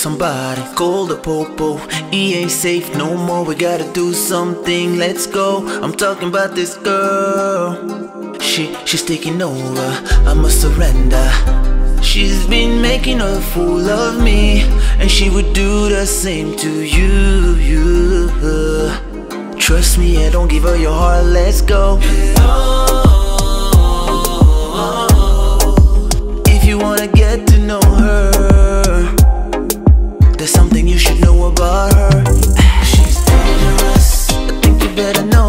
Somebody call the popo. He ain't safe no more. We gotta do something. Let's go. I'm talking about this girl. She she's taking over. I'ma surrender. She's been making a fool of me, and she would do the same to you. you. Trust me, I don't give her your heart. Let's go. If you wanna get to know her, there's something you should know about her. She's dangerous. I think you better know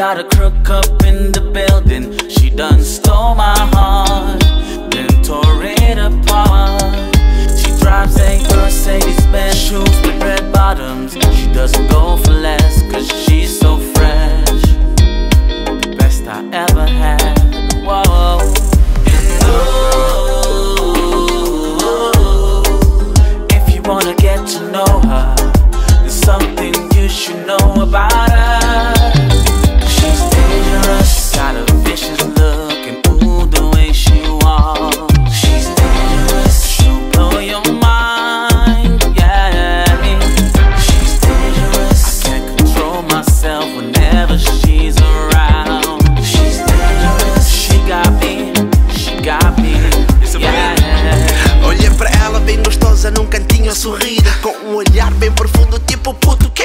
got a crook up in the building. She done stole my heart, then tore it apart. She drives a Mercedes Benz, shoes with red bottoms. She doesn't go for less, cause she's so fresh. The best I ever had. Whoa. Ooh, if you wanna get to know her, there's something you should know pausa num cantinho a sorrir Com um olhar bem profundo tipo puto que